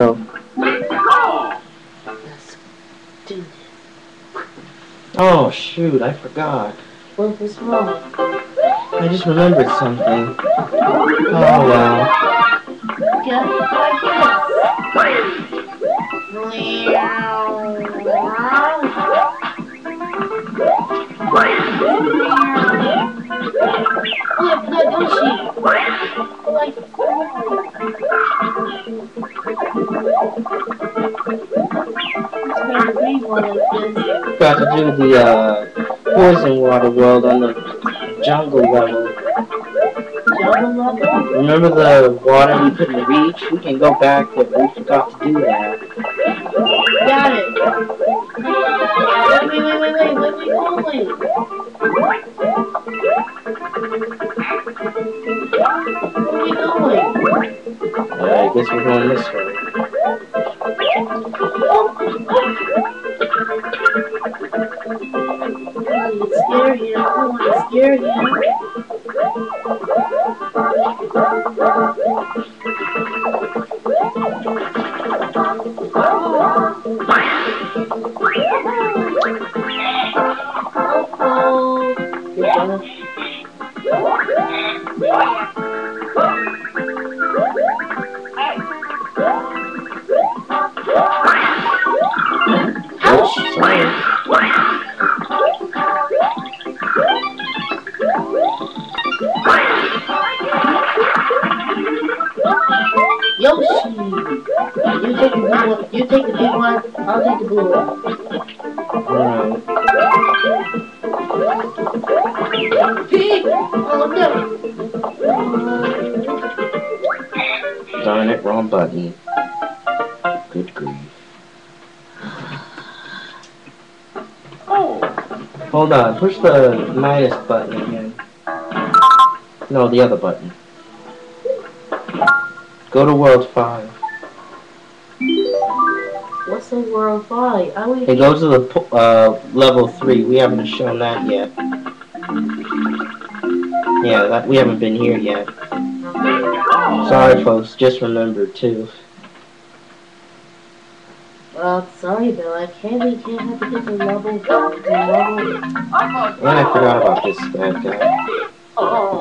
Oh. Let's do this. Oh shoot, I forgot. What was wrong? I just remembered something. Oh wow. Get like this. got to do the uh, poison water world on the jungle level. Remember the water we couldn't reach? We can go back, but we forgot to do that. Got it. Wait, wait, wait, wait, wait, are we going? Where are we going? I guess we're going this way. Thank you. You take the big one. I'll take the blue one. Alright. Oh no! Darn it, wrong button. Good grief. Oh! Hold on, push the minus button again. No, the other button. Go to World 5. What's the world fight? I would. Hey, go to the po- uh, level 3. We haven't shown that yet. Yeah, that we haven't been here yet. Sorry, folks. Just remember, too. Well, sorry, Bill. I can't. We can't have to get the level. The level. And I forgot about this bad guy. Oh.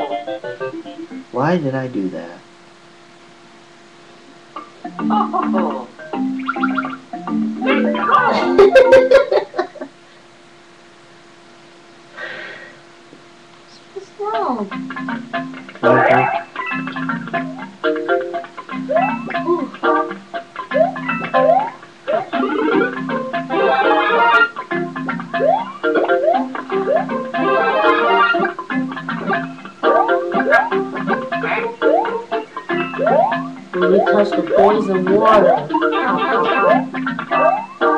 Why did I do that? What's wrong? When touch the poison water. Oh.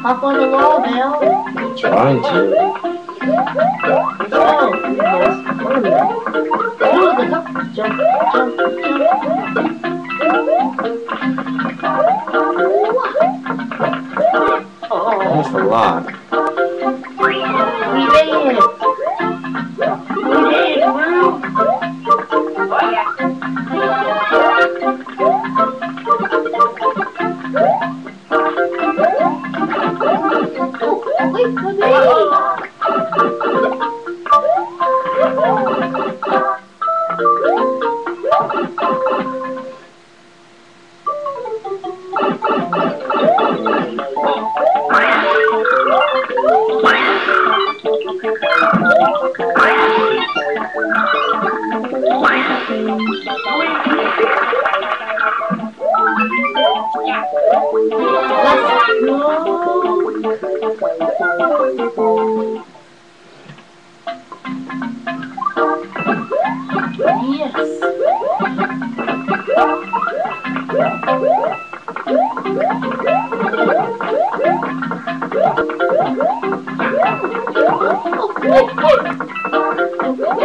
Hop on the wall, Bill. Trying to. Oh. Jump, jump, jump. That's a lot. Oh. Let's go.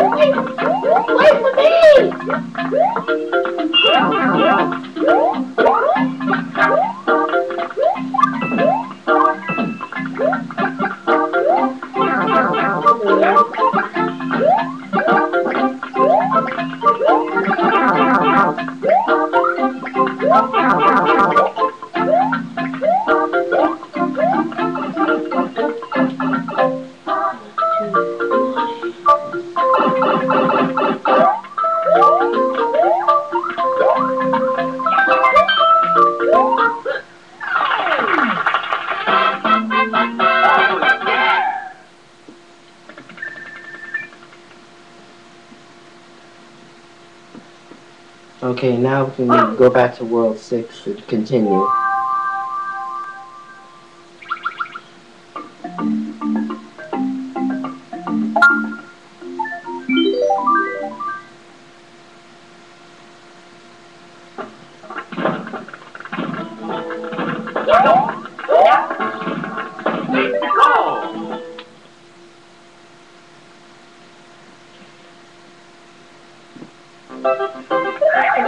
Okay, now we can go back to World 6 and continue.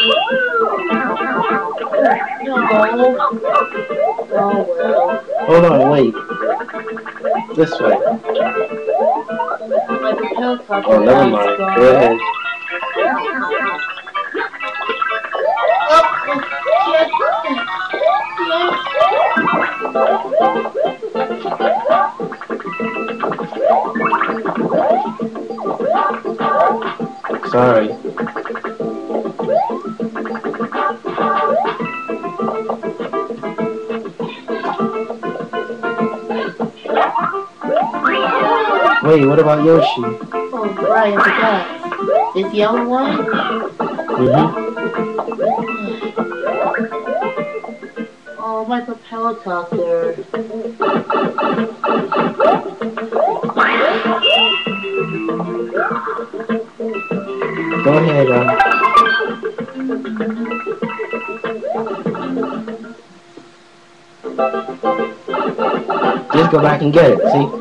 Oh well. Hold on, wait. This way. Oh, never mind. Go ahead. Sorry. Wait, what about Yoshi? Oh, right, I forgot. This yellow one? Mm-hmm. Oh, my helicopter. Go ahead, um. Just go back and get it, see?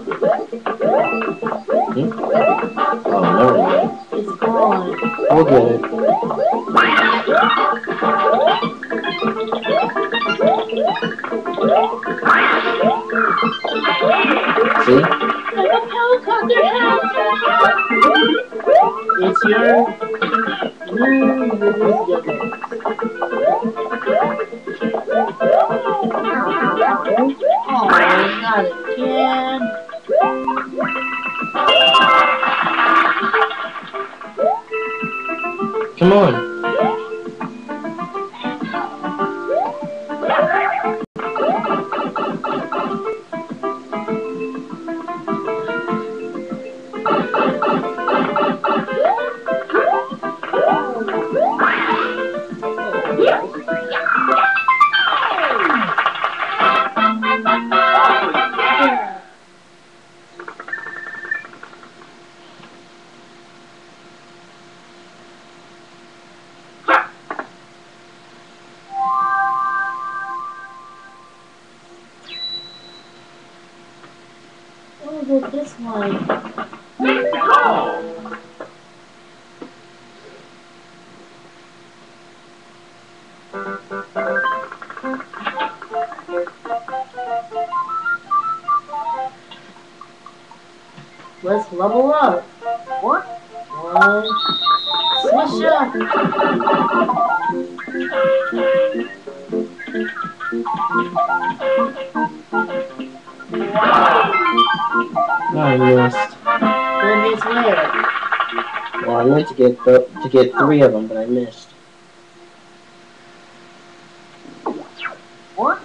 We'll get it. See? My helicopter has It's your... Come on. Where? Well, I meant to get to get three of them, but I missed. What?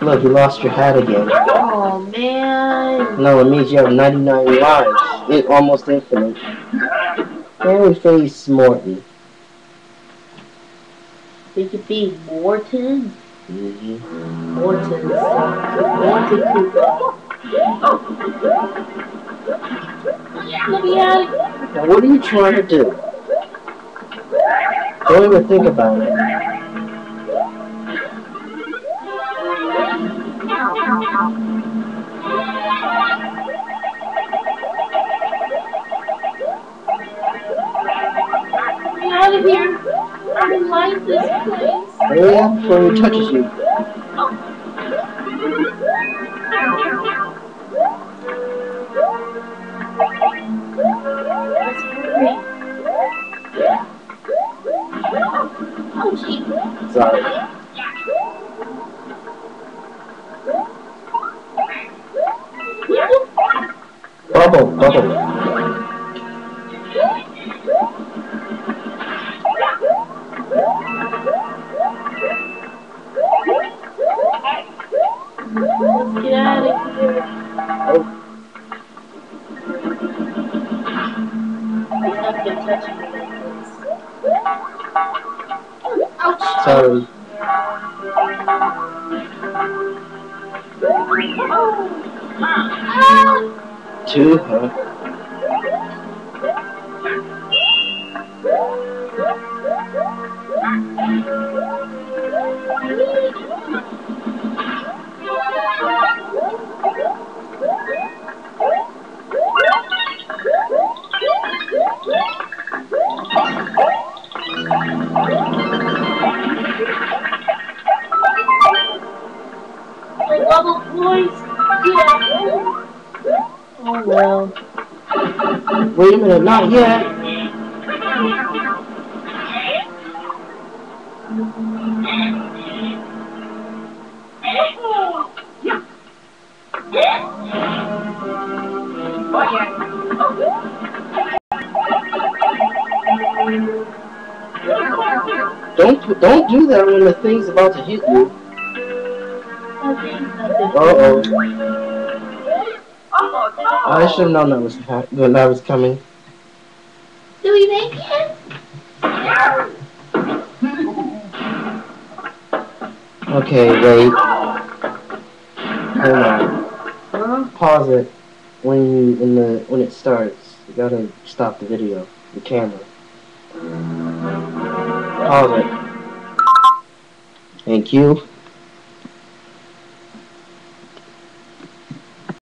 Look, you lost your hat again. Oh man. No, it means you have 99 lives. It almost infinite. And we face Morton. We could be Morton. Mm-hmm. Morton. Morton Koopa. Let me out of here. Now, what are you trying to do? Don't even think about it. Me out of here. I don't like this place. Hurry up before he touches you. Bubble, bubble. Get out of here. Oh, There's nothing touching me like this. Ouch. sorry. Ah! Two, huh? Wait a minute, not yet. Don't don't do that when the thing's about to hit you. Uh oh. I should have known that was ha- when that was coming. Do we make it? Okay, wait. Hold on. Huh? Pause it when you in the when it starts. You gotta stop the video, the camera. Pause it. Thank you.